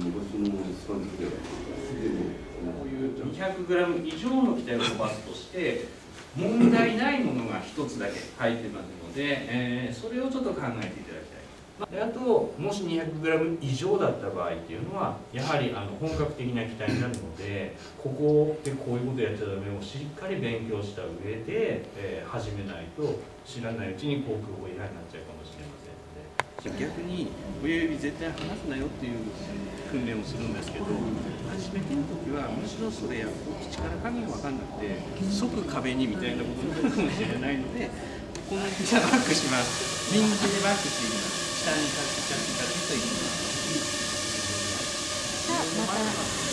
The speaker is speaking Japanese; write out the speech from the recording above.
スパン作ればでもこういう 200g 以上の機体を飛ばすとして問題ないものが一つだけ入ってますので、えーそれをちょっと考えていただきたい。であともし 200g 以上だった場合っていうのはやはりあの本格的な機体になるのでここでこういうことやっちゃダメをしっかり勉強した上で、えー始めないと知らないうちに航空法違反になっちゃうかもしれませんので逆に親指絶対離すなよっていう訓練をするんですけど初めての時はむしろそれや力加減分かんなくて即壁にみたいなことになるかもしれないのでこのじゃバックします。右手でバックしていきます。下にカチカチカチといきます。さあまた。